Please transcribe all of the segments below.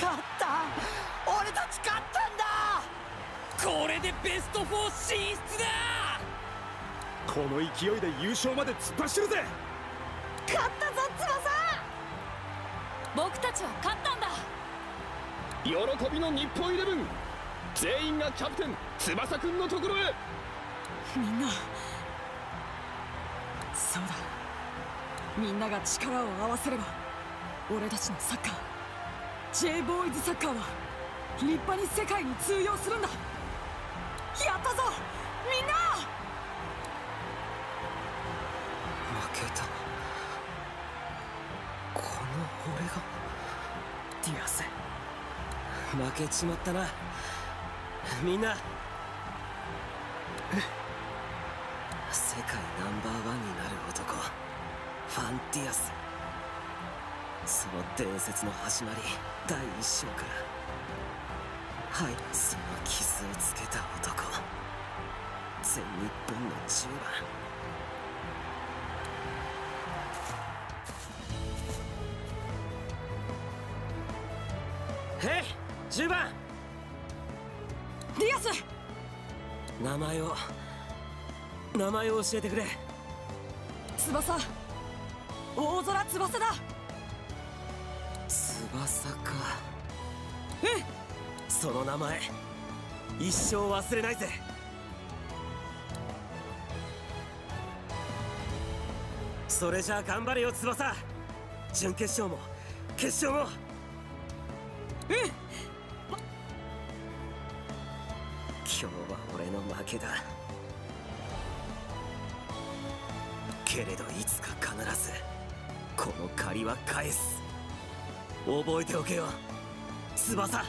勝った。俺たち勝ったんだ。これでベスト4進出だ。この勢いで優勝まで突っ走るぜ。勝ったぞ翼。僕たちは勝ったんだ。喜びの日本イレブン。全員がキャプテン翼くんのところへ。みんな。そうだ。みんなが力を合わせれば俺たちのサッカー J ボーイズサッカーは立派に世界に通用するんだ。やったぞ！みんな！負けた。この俺が。ディアス。負けちまったな。みんな。世界ナンバーワンになる男。ファンティアスその伝説の始まり第一章から。はいその傷をつけた男。全日本の10番へい10番。ディアス。名前を名前を教えてくれ。翼。大空翼だ翼かうん。その名前。一生忘れないぜ。それじゃあ頑張れよ翼。準決勝も。決勝も。うん。今日は俺の負けだ。けれどいつか必ずこの借りは返す。覚えておけよ。翼。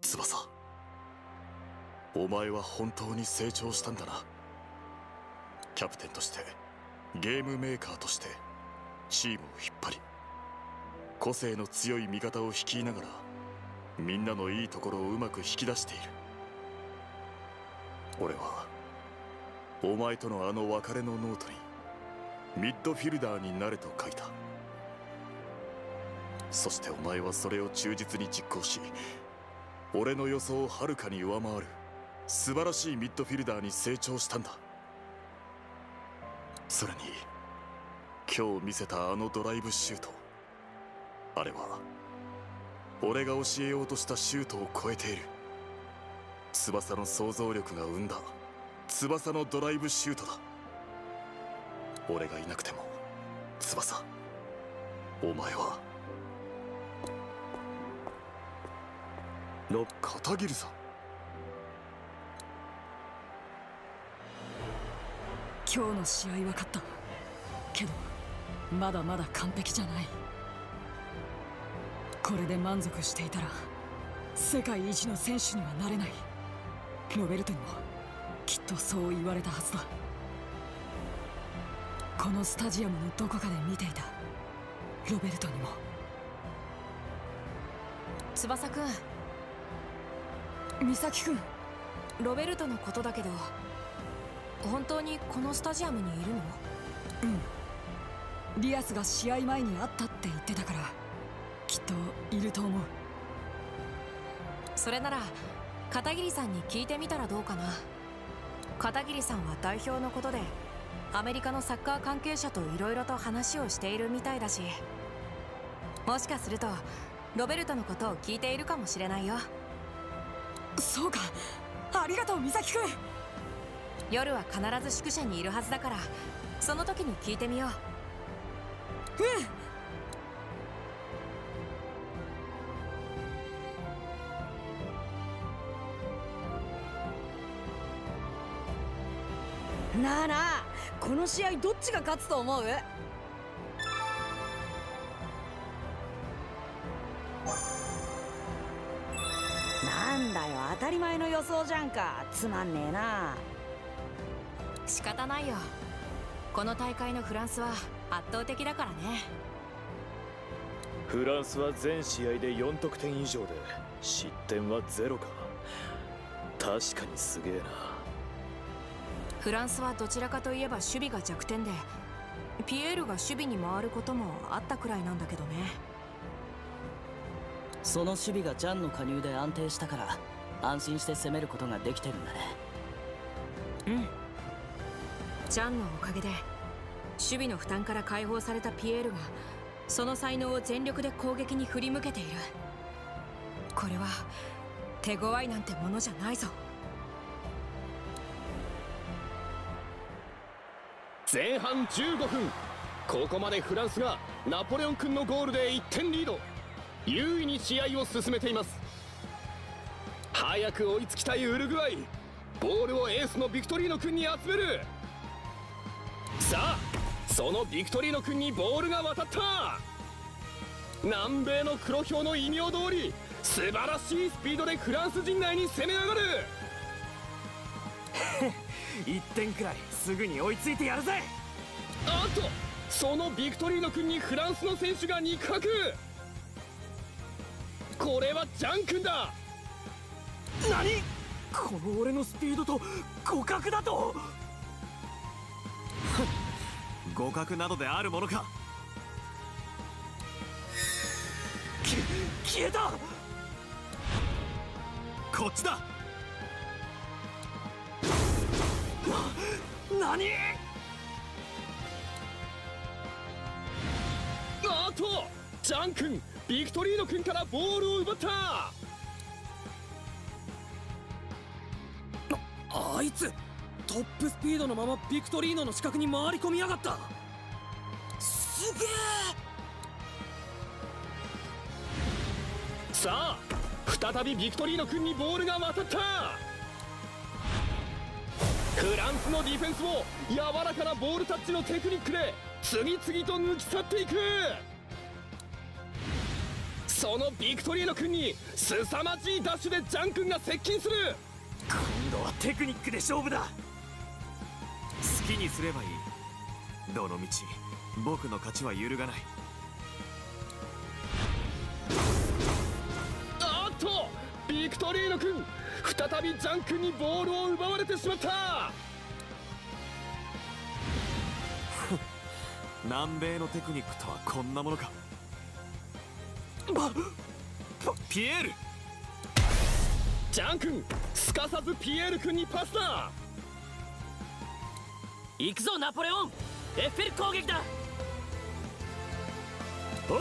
翼。お前は本当に成長したんだな。キャプテンとしてゲームメーカーとして。チームを引っ張り個性の強い味方を率いながらみんなのいいところをうまく引き出している。俺はお前とのあの別れのノートにミッドフィルダーになれと書いた。そしてお前はそれを忠実に実行し俺の予想をはるかに上回る素晴らしいミッドフィルダーに成長したんだ。それに今日見せたあのドライブシュート。あれは俺が教えようとしたシュートを超えている。翼の想像力が生んだ翼のドライブシュートだ。俺がいなくても翼お前はの片桐さ。ん今日の試合は勝った。けどまだまだ完璧じゃない。これで満足していたら世界一の選手にはなれない。ロベルトにもきっとそう言われたはずだ。このスタジアムのどこかで見ていた。ロベルトにも。翼くん。美咲くん。ロベルトのことだけど本当にこのスタジアムにいるの？うん。リアスが試合前に会ったって言ってたからきっといると思う。それなら片桐さんに聞いてみたらどうかな。片桐さんは代表のことでアメリカのサッカー関係者といろいろと話をしているみたいだしもしかするとロベルトのことを聞いているかもしれないよ。そうか。ありがとう美咲くん。夜は必ず宿舎にいるはずだからその時に聞いてみようなあなあこの試合どっちが勝つと思う？なんだよ当たり前の予想じゃんか。つまんねえな。仕方ないよ。この大会のフランスは圧倒的だからね。フランスは全試合で4得点以上で失点はゼロか。確かにすげえな。フランスはどちらかといえば守備が弱点でピエールが守備に回ることもあったくらいなんだけどね。その守備がジャンの加入で安定したから安心して攻めることができてるんだね。うん。ジャンのおかげで守備の負担から解放されたピエールがその才能を全力で攻撃に振り向けている。これは手強いなんてものじゃないぞ。前半15分。ここまでフランスがナポレオン君のゴールで1点リード。優位に試合を進めています。早く追いつきたいウルグアイ。ボールをエースのビクトリーノ君に集める。さあそのビクトリーノ君にボールが渡った。南米の黒豹の異名通り素晴らしいスピードでフランス陣内に攻め上がる。1点くらいすぐに追いついてやるぜ。あっとそのビクトリーノ君にフランスの選手が肉薄。これはジャン君だ。何？この俺のスピードと互角だと？互角などであるものか。き消えた。こっちだ。な何？あっとジャン君ビクトリーノ君からボールを奪った。あいつトップスピードのままビクトリーノの死角に回り込みやがった。すげえさあ再びビクトリーノ君にボールが渡った。フランスのディフェンスを柔らかなボールタッチのテクニックで次々と抜き去っていく。そのビクトリーノ君に凄まじいダッシュでジャン君が接近する。今度はテクニックで勝負だ。好きにすればいい。どのみち僕の勝ちは揺るがない。あっとビクトリーノ君再びジャン君にボールを奪われてしまった。南米のテクニックとはこんなものか。ピエール。ジャン君すかさずピエール君にパスだ行くぞナポレオン。エッフェル攻撃だ。おう。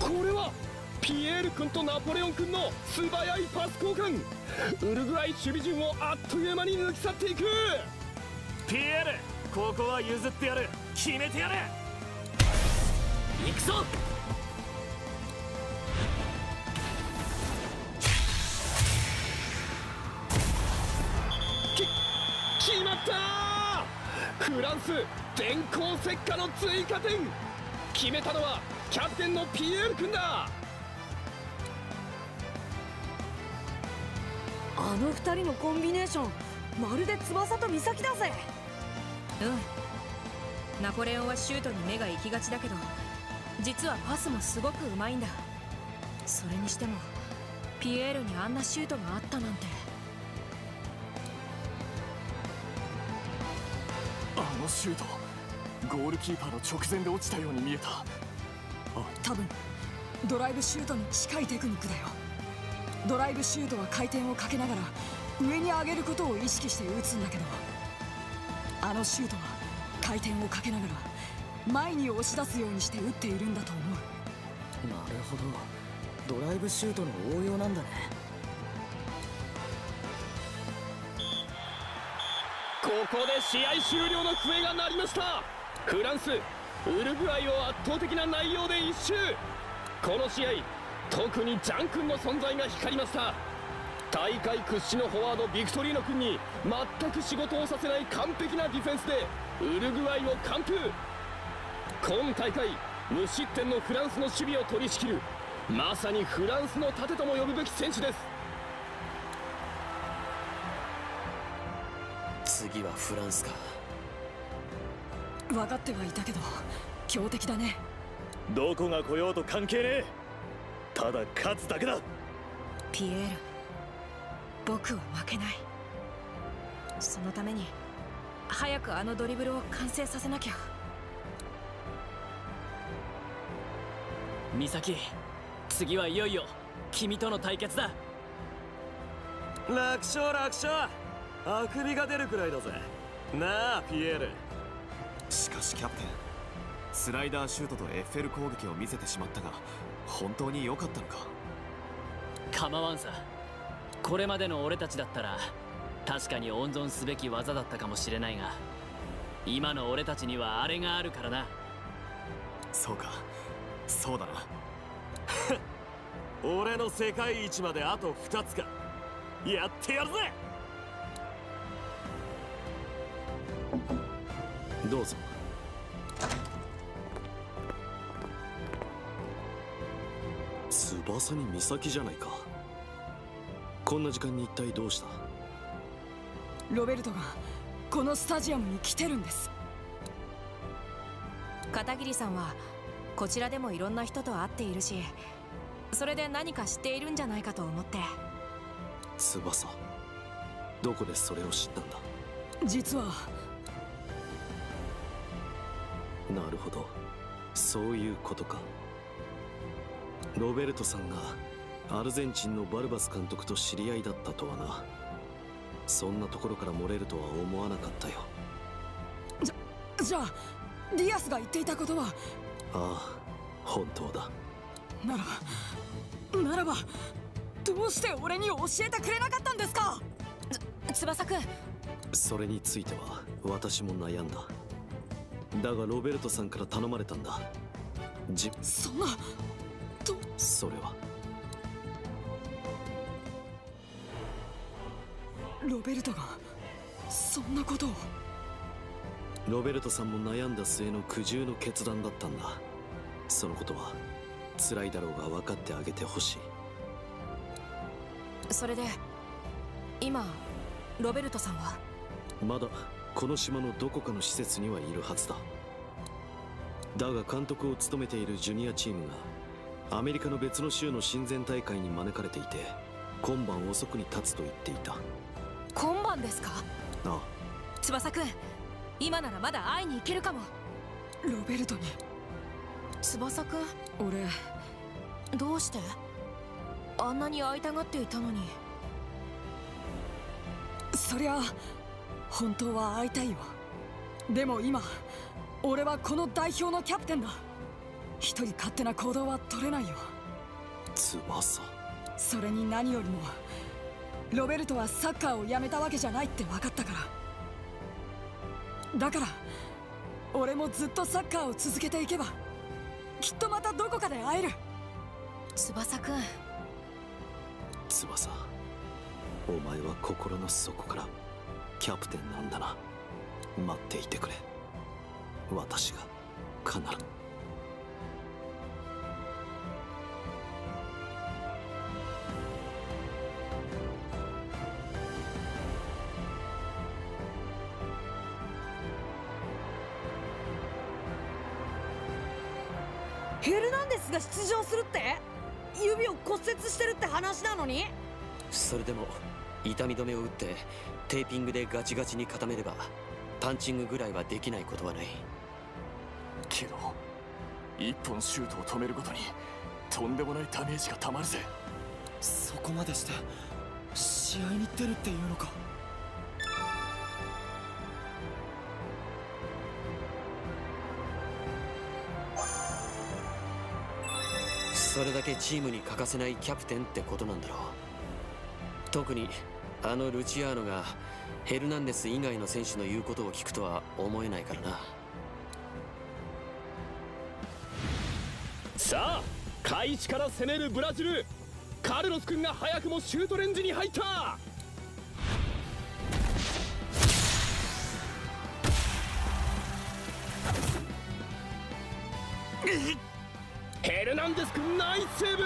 これはピエール君とナポレオン君の素早いパス交換。ウルグアイ守備陣をあっという間に抜き去っていく。ピエールここは譲ってやる。決めてやれ。行くぞ決まった。フランス電光石火の追加点。決めたのはキャプテンのピエール君だ。あの二人のコンビネーションまるで翼と岬だぜ。うん。ナポレオンはシュートに目が行きがちだけど実はパスもすごくうまいんだ。それにしてもピエールにあんなシュートがあったなんてのシュート。ゴールキーパーの直前で落ちたように見えた。多分ドライブシュートに近いテクニックだよ。ドライブシュートは回転をかけながら上に上げることを意識して打つんだけど。あのシュートは回転をかけながら前に押し出すようにして打っているんだと思う。なるほど。ドライブシュートの応用なんだねここで試合終了の笛が鳴りました。フランスウルグアイを圧倒的な内容で一周。この試合特にジャン君の存在が光りました。大会屈指のフォワードビクトリーノ君に全く仕事をさせない完璧なディフェンスでウルグアイを完封。今大会無失点のフランスの守備を取り仕切る。まさにフランスの盾とも呼ぶべき選手です。次はフランスか。分かってはいたけど強敵だね。どこが来ようと関係ねえ。ただ勝つだけだ。ピエール僕は負けない。そのために早くあのドリブルを完成させなきゃ。美咲次はいよいよ君との対決だ。楽勝楽勝あくびが出るくらいだぜ。なあピエール。しかしキャプテン。スライダーシュートとエッフェル攻撃を見せてしまったが本当に良かったのか？構わんさ。これまでの俺たちだったら確かに温存すべき技だったかもしれないが今の俺たちにはあれがあるからな。そうか。そうだな。俺の世界一まであと2つか。やってやるぜどうぞ。翼に岬じゃないか。こんな時間に一体どうした？ロベルトがこのスタジアムに来てるんです。片桐さんはこちらでもいろんな人と会っているしそれで何か知っているんじゃないかと思って。翼どこでそれを知ったんだ？実はなるほど。そういうことか。ロベルトさんがアルゼンチンのバルバス監督と知り合いだったとはな。そんなところから漏れるとは思わなかったよ。じゃじゃあディアスが言っていたことは？ああ本当だ。ならならばどうして俺に教えてくれなかったんですか？翼くん。それについては私も悩んだだがロベルトさんから頼まれたんだ。じそんなとそれは。ロベルトがそんなことを。ロベルトさんも悩んだ末の苦渋の決断だったんだ。そのことは辛いだろうが分かってあげてほしい。それで今ロベルトさんは？まだこの島のどこかの施設にはいるはずだ。だが監督を務めているジュニアチームがアメリカの別の州の親善大会に招かれていて今晩遅くに立つと言っていた。今晩ですか？ああ。翼くん今ならまだ会いに行けるかも。ロベルトに。翼くん俺どうして？あんなに会いたがっていたのに。そりゃ本当は会いたいよでも今俺はこの代表のキャプテンだ。一人勝手な行動は取れないよ。翼。それに何よりもロベルトはサッカーをやめたわけじゃないって分かったから。だから俺もずっとサッカーを続けていけばきっとまたどこかで会える。翼くん。翼お前は心の底からキャプテンなんだな。待っていてくれ。私が必ず。ヘルナンデスが出場するって？指を骨折してるって話なのに？それでも痛み止めを打ってテーピングでガチガチに固めればパンチングぐらいはできないことはない。けど一本シュートを止めるごとにとんでもないダメージがたまるぜ。そこまでして試合に出るっていうのか。それだけチームに欠かせないキャプテンってことなんだろう特にあのルチアーノがヘルナンデス以外の選手の言うことを聞くとは思えないからな。さあ開始から攻めるブラジル。カルロス君が早くもシュートレンジに入った。ヘルナンデス君ナイスセーブ。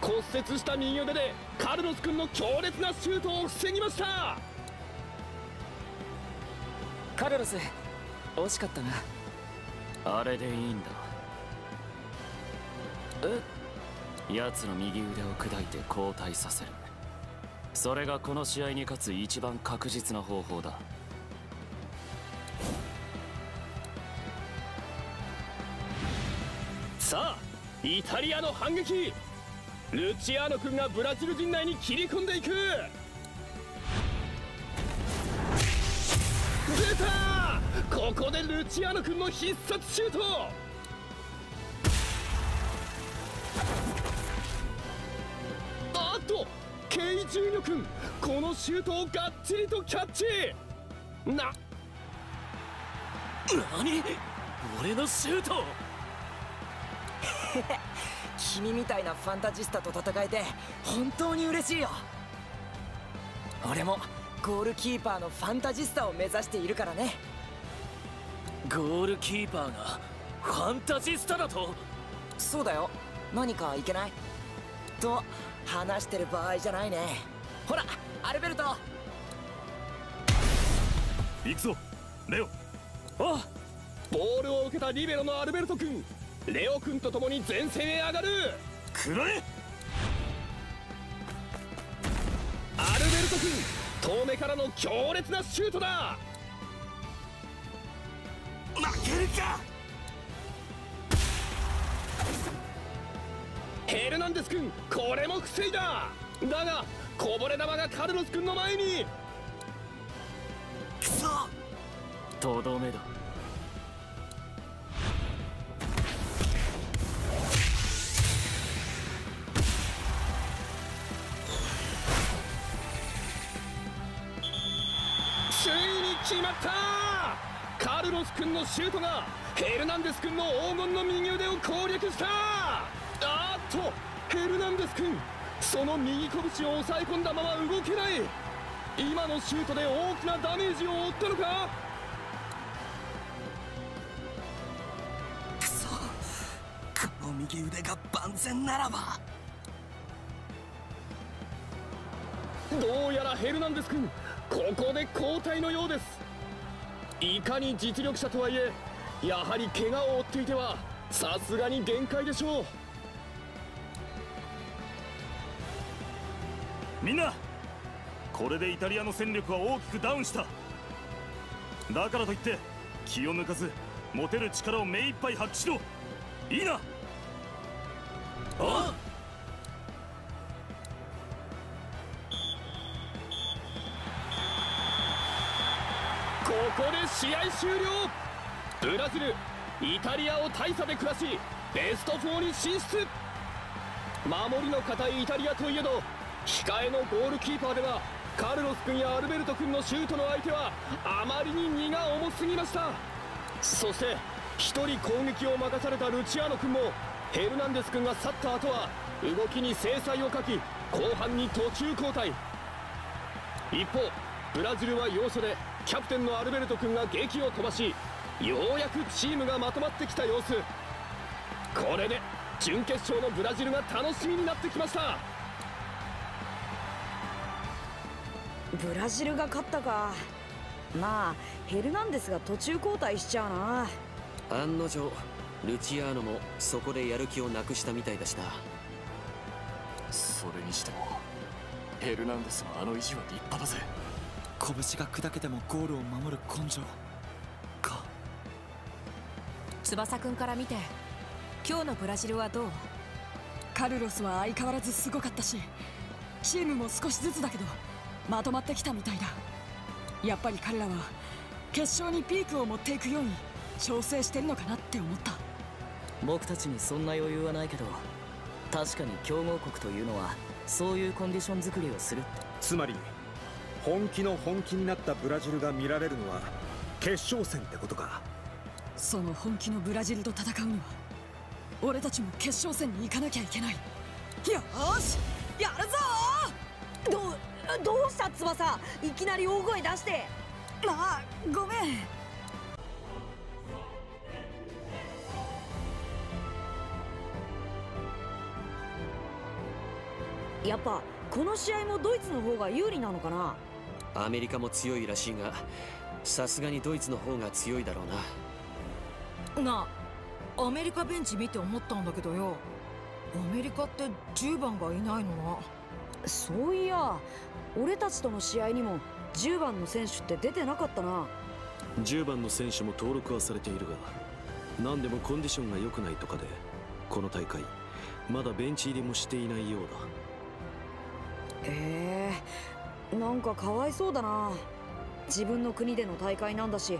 骨折した右腕でカルロス君の強烈なシュートを防ぎました。カルロス惜しかったな。あれでいいんだ。え？奴の右腕を砕いて交代させる。それがこの試合に勝つ一番確実な方法だ。さあイタリアの反撃ルチアーノ君がブラジル陣内に切り込んでいく。出た！ここでルチアーノ君の必殺シュート！あっとケイ・ジューニョ君このシュートをがっちりとキャッチ！な何？俺のシュート 君みたいなファンタジスタと戦えて本当に嬉しいよ。俺もゴールキーパーのファンタジスタを目指しているからね。ゴールキーパーがファンタジスタだと？そうだよ。何かいけない？と話してる場合じゃないね。ほらアルベルト。行くぞレオ。あボールを受けたリベロのアルベルト君レオ君と共に前線へ上がる。くらえアルベルト君遠目からの強烈なシュートだ。負けるか！ヘルナンデス君これも防いだ。だがこぼれ球がカルロス君の前に。くそ！とどめだ決まったカルロス君のシュートがヘルナンデス君の黄金の右腕を攻略したあーっとヘルナンデス君その右拳を押さえ込んだまま動けない。今のシュートで大きなダメージを負ったのか？くそ。この右腕が万全ならば。どうやらヘルナンデス君ここで交代のようです。いかに実力者とはいえやはり怪我を負っていてはさすがに限界でしょう。みんなこれでイタリアの戦力は大きくダウンした。だからといって気を抜かず持てる力を目いっぱい発揮しろ。いいな。あこ試合終了。ブラジルイタリアを大差で下しベスト4に進出。守りの堅いイタリアといえど控えのゴールキーパーではカルロス君やアルベルト君のシュートの相手はあまりに荷が重すぎました。そして1人攻撃を任されたルチアーノ君もヘルナンデス君が去った後は動きに制裁をかき後半に途中交代。一方ブラジルは要所でキャプテンのアルベルト君が劇を飛ばしようやくチームがまとまってきた様子。これで準決勝のブラジルが楽しみになってきました。ブラジルが勝ったか。まあヘルナンデスが途中交代しちゃうな。案の定ルチアーノもそこでやる気をなくしたみたいだしな。それにしてもヘルナンデスのあの意地は立派だぜ拳が砕けてもゴールを守る根性か。翼くんから見て今日のブラジルはどう？カルロスは相変わらずすごかったしチームも少しずつだけどまとまってきたみたいだ。やっぱり彼らは決勝にピークを持っていくように調整してるのかなって思った。僕たちにそんな余裕はないけど確かに強豪国というのはそういうコンディション作りをするって。つまり本気の本気になったブラジルが見られるのは決勝戦ってことか。その本気のブラジルと戦うには俺たちも決勝戦に行かなきゃいけない。よしやるぞどどうした翼？いきなり大声出して。ああごめん。やっぱこの試合もドイツの方が有利なのかな？アメリカも強いらしいがさすがにドイツの方が強いだろうな。なあアメリカベンチ見て思ったんだけどよ。アメリカって10番がいないのな。そういや俺たちとの試合にも10番の選手って出てなかったな。10番の選手も登録はされているが何でもコンディションが良くないとかでこの大会まだベンチ入りもしていないようだ。ええなんかかわいそうだな。自分の国での大会なんだし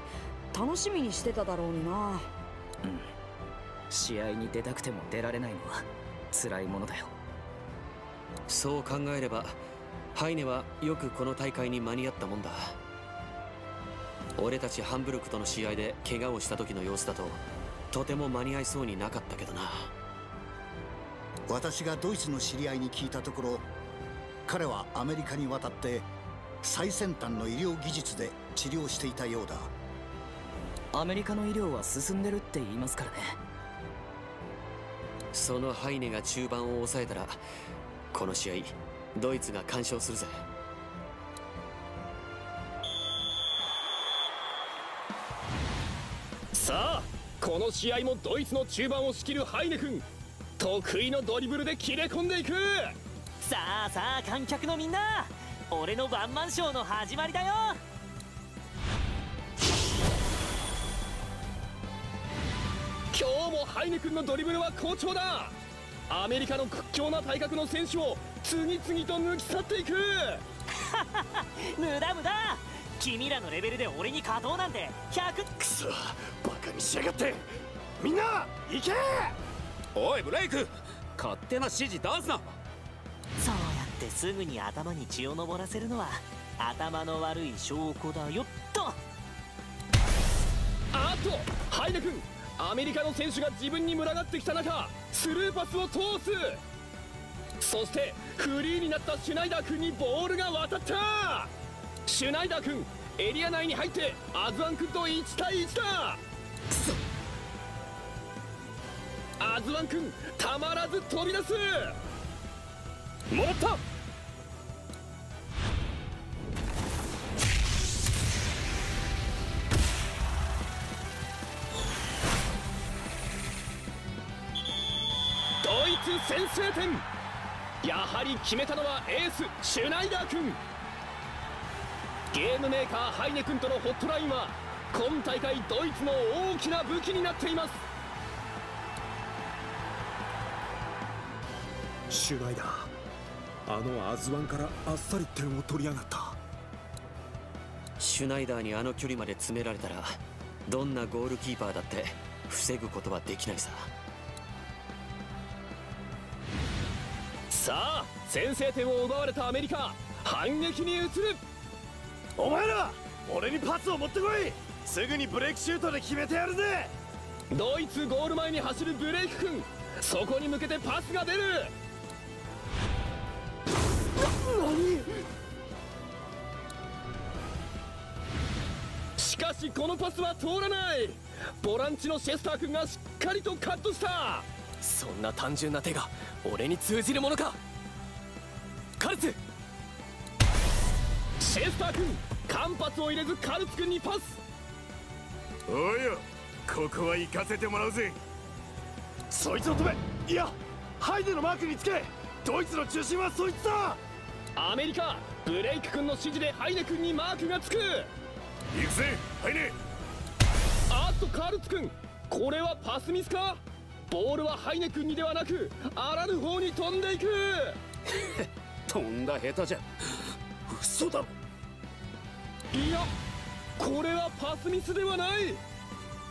楽しみにしてただろうにな。うん。試合に出たくても出られないのは辛いものだよ。そう考えればハイネはよくこの大会に間に合ったもんだ。俺たちハンブルクとの試合で怪我をした時の様子だととても間に合いそうになかったけどな。私がドイツの知り合いに聞いたところ彼はアメリカに渡って最先端の医療技術で治療していたようだ。アメリカの医療は進んでるって言いますからね。そのハイネが中盤を抑えたらこの試合ドイツが完勝するぜ。さあこの試合もドイツの中盤を仕切るハイネ君。得意のドリブルで切れ込んでいくさあさあ観客のみんな俺のワンマンショーの始まりだよ。今日もハイネ君のドリブルは好調だ。アメリカの屈強な体格の選手を次々と抜き去っていく。無駄無駄。君らのレベルで俺に勝とうなんて100くそ。バカにしやがって。みんな行け。おいブレイク勝手な指示出すなそうやってすぐに頭に血を上らせるのは頭の悪い証拠だよっと。あっとハイネ君アメリカの選手が自分に群がってきた中スルーパスを通す。そしてフリーになったシュナイダー君にボールが渡った。シュナイダー君エリア内に入ってアズワン君と1対1だ。アズワン君たまらず飛び出す。もらった。ドイツ先制点。やはり決めたのはエースシュナイダー君。ゲームメーカーハイネ君とのホットラインは今大会ドイツの大きな武器になっています。シュナイダー。あのアズワンからあっさり点を取りやがった。シュナイダーにあの距離まで詰められたらどんなゴールキーパーだって防ぐことはできないさ。さあ先制点を奪われたアメリカ反撃に移る。お前ら俺にパスを持ってこい。すぐにブレイクシュートで決めてやるぜ。ドイツゴール前に走るブレイク君そこに向けてパスが出る。何しかしこのパスは通らないボランチのシェスター君がしっかりとカットした。そんな単純な手が俺に通じるものか。カルツ！シェスター君間髪を入れずカルツ君にパス。おいよここは行かせてもらうぜ。そいつを止めいやハイデのマークにつけドイツの中心はそいつだアメリカブレイク君の指示でハイネ君にマークがつく。行くぜハイネ。あっとカルツ君これはパスミスか？ボールはハイネ君にではなくあらぬ方に飛んでいく。飛んだ下手じゃ。嘘だろ。いやこれはパスミスではない。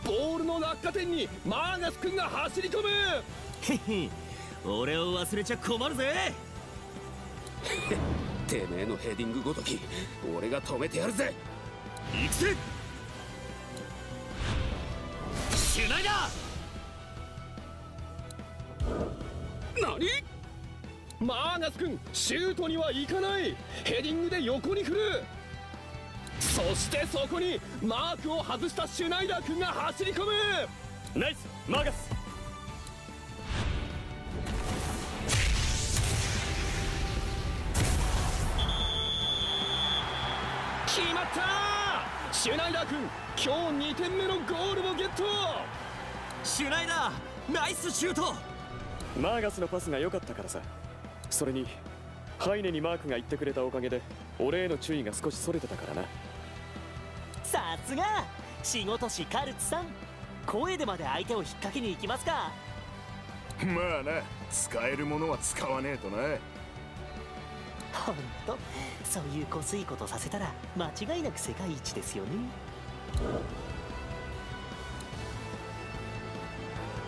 ボールの落下点にマーガス君が走り込む。へへ俺を忘れちゃ困るぜてめえのヘディングごとき俺が止めてやるぜ。行くぜ。シュナイダー！何？マーガス君シュートには行かない。ヘディングで横に振る。そしてそこにマークを外したシュナイダー君が走り込む。ナイスマーガス君今日2点目のゴールをゲット。シュナイダーナイスシュート。マーガスのパスが良かったからさ。それにハイネにマークが言ってくれたおかげで俺への注意が少しそれてたからな。さすが仕事師カルツさん。声でまで相手を引っ掛けに行きますか。まあな使えるものは使わねえとな。ほんとそういうこすいことさせたら間違いなく世界一ですよね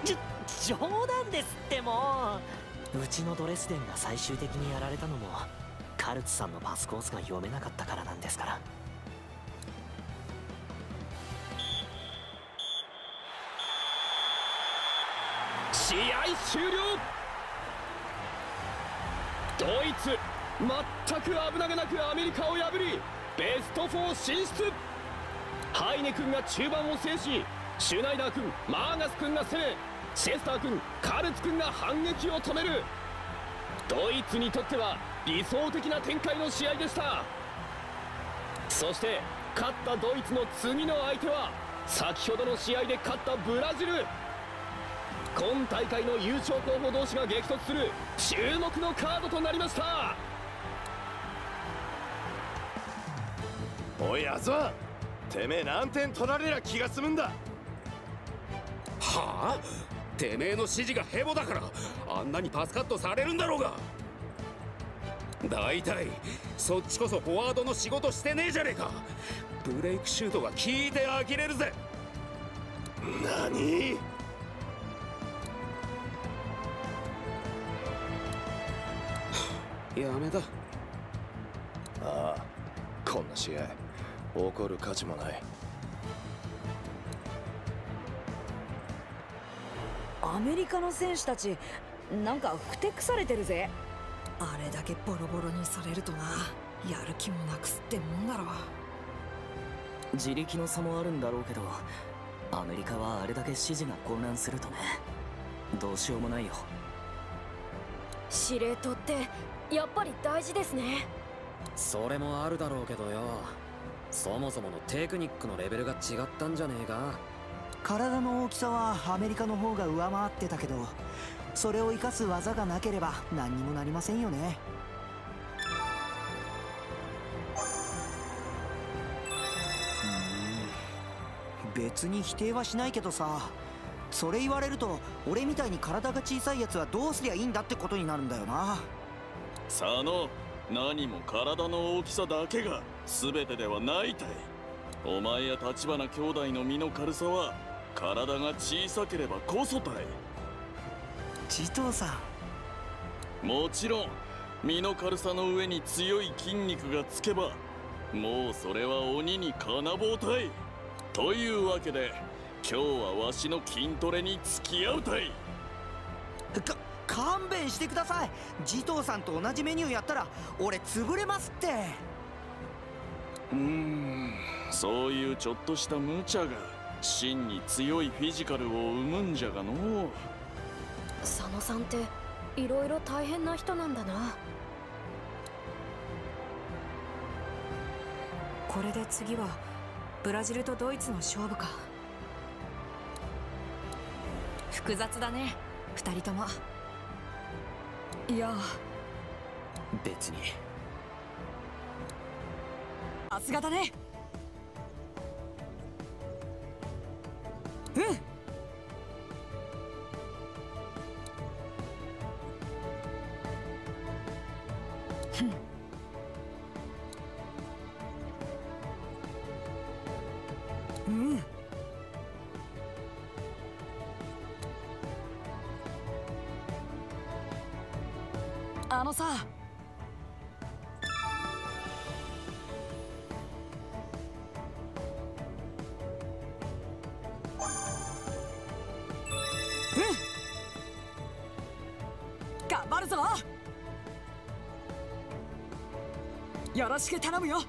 じ冗談ですってもう。うちのドレスデンが最終的にやられたのもカルツさんのパスコースが読めなかったからなんですから。試合終了。ドイツ全く危なげなくアメリカを破りベスト4進出。ハイネ君が中盤を制しシュナイダー君マーガス君が攻めチェスター君カルツ君が反撃を止める。ドイツにとっては理想的な展開の試合でした。そして勝ったドイツの次の相手は先ほどの試合で勝ったブラジル。今大会の優勝候補同士が激突する注目のカードとなりました。おいアズワてめえ何点取られりゃ気が済むんだ。はあ？てめえの指示がヘボだからあんなにパスカットされるんだろうが。大体そっちこそフォワードの仕事してねえじゃねえか。ブレイクシュートが効いて呆れるぜ。何？やめだああこんな試合起こる価値もない。アメリカの選手たちなんかふてくされてるぜ。あれだけボロボロにされるとなやる気もなくすってもんだろ自力の差もあるんだろうけどアメリカはあれだけ支持が混乱するとね。どうしようもないよ。司令塔ってやっぱり大事ですね。それもあるだろうけどよそもそものテクニックのレベルが違ったんじゃねえか。体の大きさはアメリカの方が上回ってたけどそれを生かす技がなければ何にもなりませんよね。別に否定はしないけどさそれ言われると俺みたいに体が小さいやつはどうすりゃいいんだってことになるんだよな。佐野何も体の大きさだけが全てではないたい。お前や立花兄弟の身の軽さは体が小さければこそたい。地頭さんもちろん身の軽さの上に強い筋肉がつけばもうそれは鬼にかなぼうたい。というわけで今日はわしの筋トレに付き合うたい。か勘弁してください。地頭さんと同じメニューやったら俺潰れますって。うーんそういうちょっとした無茶が真に強いフィジカルを生むんじゃがの佐野さんっていろいろ大変な人なんだな。これで次はブラジルとドイツの勝負か。複雑だね。二人とも。いや。別にさすがだね。頑張るぞ。よろしく頼むよ。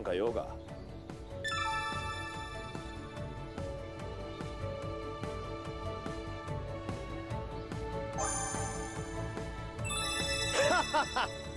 なんか用かへ